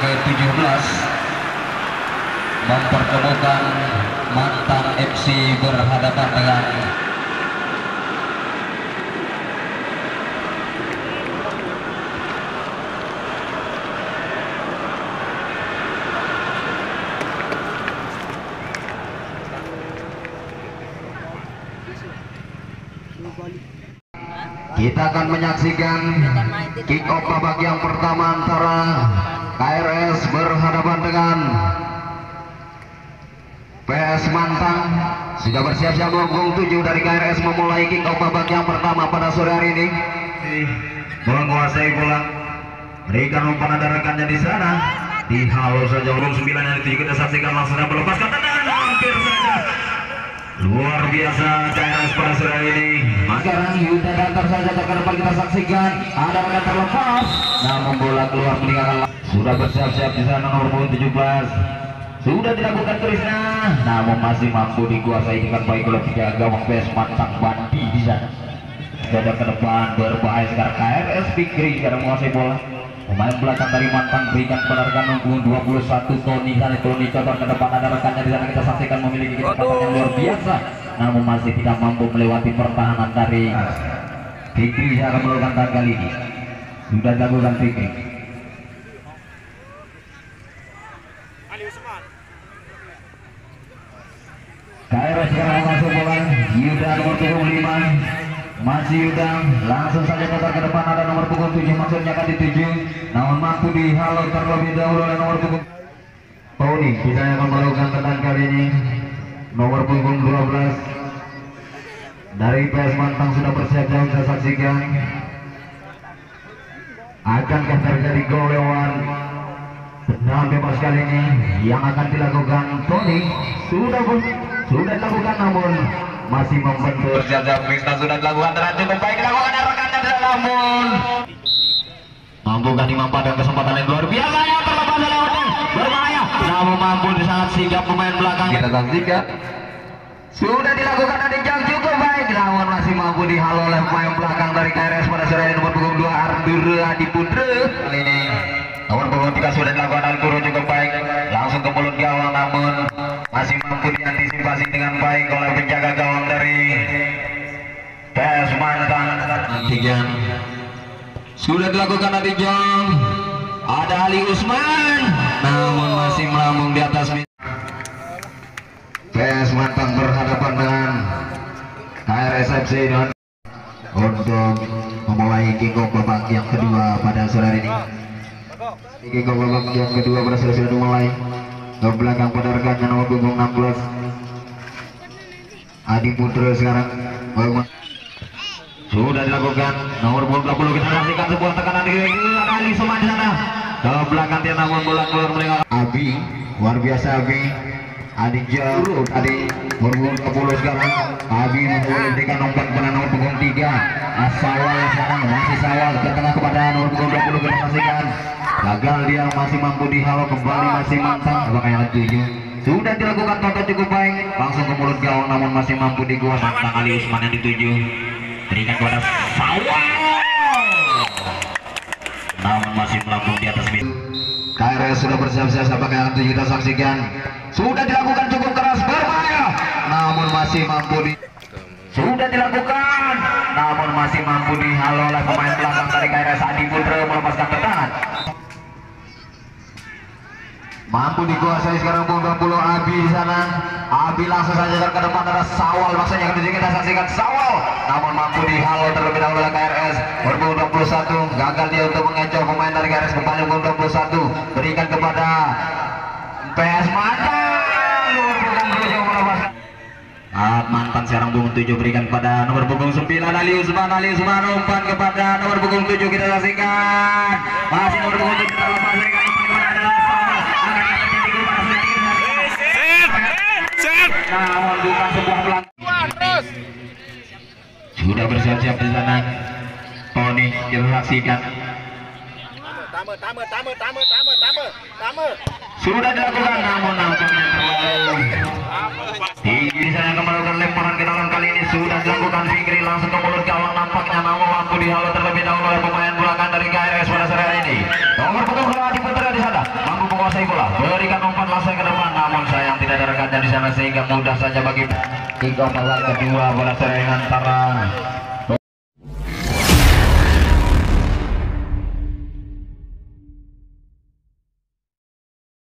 ke-17 mempertemukan mantan FC berhadapan dengan Kita akan menyaksikan kick off babak yang pertama berhadapan dengan PS Mantang. Sudah bersiap-siap punggung 7 dari KRS memulai kick off babak yang pertama pada sore hari ini. Menguasai bola. Berikan umpan ada rekannya di sana. Di halo saja. Ulung 9 yang dituju kita saksikan langsung dan melepaskan tendangan hampir saja. Luar biasa KRS pada sore hari ini. Sekarang Yuda Dantar saja ke depan kita saksikan. Ada yang terlepas. Namun bola keluar meninggalkan sudah bersiap-siap di sana nomor punggung 17 sudah dilakukan Trisna namun masih mampu dikuasai dengan baik oleh tiga gawang PS Mantang Bandi di sana. Sudah ke depan berbahaya sekarang KRS Fikri sekarang menguasai bola. Pemain belakang dari Mantang berikan kepada rekan punggung 21 Tony sana Tony coba ke depan ada rekannya di sana kita saksikan memiliki kecepatan yang luar biasa. Namun masih tidak mampu melewati pertahanan dari Fikri. Yang akan melakukan kali ini. Sudah dilakukan Fikri KRS sekarang langsung bola. Yuda nomor punggung 5 masih Yuda. Langsung saja putar ke depan. Ada nomor punggung 7 maksudnya akan dituju. Namun mampu dihalau terlebih dahulu oleh nomor punggung. Tony kita akan melakukan tendangan kali ini. Nomor punggung 12 dari PS Mantang sudah bersiap jauh kita saksikan. Akankah terjadi gol lewat tendangan bebas kali ini. Yang akan dilakukan Tony sudah pun sudah dilakukan namun masih membentur. Bersiap-siap Krista sudah dilakukan dan cukup baik dilakukan rekannya namun. Mampukah dimanfaatkan kesempatan yang luar biasa yang terlepas Odin berbahaya. Namun mampu di sangat sigap pemain belakang. Kita saksikan. Sudah dilakukan dan yang cukup baik namun masih mampu dihalau oleh pemain belakang dari KRS pada sore ini nomor punggung 2 Ardur Adi Putra kali ini punggung 3 sudah dilakukan Al-Guru cukup baik. Langsung ke mulut gawang namun masih mampu diantisipasi dengan baik oleh penjaga gawang dari PS Mantan. Tijan sudah dilakukan Jong. Ada Ali Usman. Namun masih melambung di atas PS Mantan berhadapan dengan KRSFC untuk memulai kick babak yang kedua pada sore ini kick off babak yang kedua pada sore sudah dimulai. Ke belakang pada rekannya nomor punggung 16 Adi Putra sekarang. Bagaimana? sudah dilakukan. Nomor punggung 20 kita saksikan sebuah tekanan di ada Ali Soma di sana. Ke belakang dia namun bola keluar meninggal Abi luar biasa Abi. Adik jauh tadi berpunggung 20 sekarang. Abi memberikan umpan kepada nomor punggung 3 Asawal sekarang masih sawal ke tengah kepada nomor punggung 20 kita saksikan gagal dia masih mampu dihalau kembali masih mantap. apakah yang tujuh sudah dilakukan tonton cukup baik langsung ke mulut gawang namun masih mampu diguas mantap Ali Usman yang dituju. Berikan kepada Sawal namun masih melambung di atas mid KRS sudah bersiap-siap apakah yang tujuh kita saksikan? Sudah dilakukan cukup keras berbahaya namun masih mampu di sudah dilakukan. Namun masih mampu dihalau oleh pemain belakang dari KRS Adi Putra melepaskan tendangan mampu dikuasai sekarang punggung 20 Abi di sana. Abi langsung saja ke depan ada Sawal. Maksudnya yang kita saksikan Sawal. Namun mampu dihalau terlebih dahulu oleh KRS berpunggung 21 gagal dia untuk mengecoh pemain dari KRS kembali punggung 21 berikan kepada PS Mantan. Ah, mantan sekarang punggung 7 berikan pada nomor punggung 9 Ali Usman Ali Usman umpan kepada nomor punggung 7 kita saksikan. Masih nomor punggung 7 terlepas berikan umpan kepada adalah Sawal akan terjadi gol pada sedikit namun bukan sebuah pelanggaran sudah bersiap-siap di sana Tony kita saksikan. Tama, tama, tama, tama, tama, tama, tama. sudah dilakukan namun nampaknya di sana melakukan lemparan ke dalam kali ini. Sudah dilakukan Fikri langsung ke mulut gawang. Nampaknya namun mampu dihalau terlebih dahulu oleh pemain belakang dari KRS pada sore ini. Nomor punggung di putra di sana. Mampu memberikan umpan langsung ke depan namun sayang tidak ada rekannya di sana sehingga mudah saja bagi off babak kedua ini antara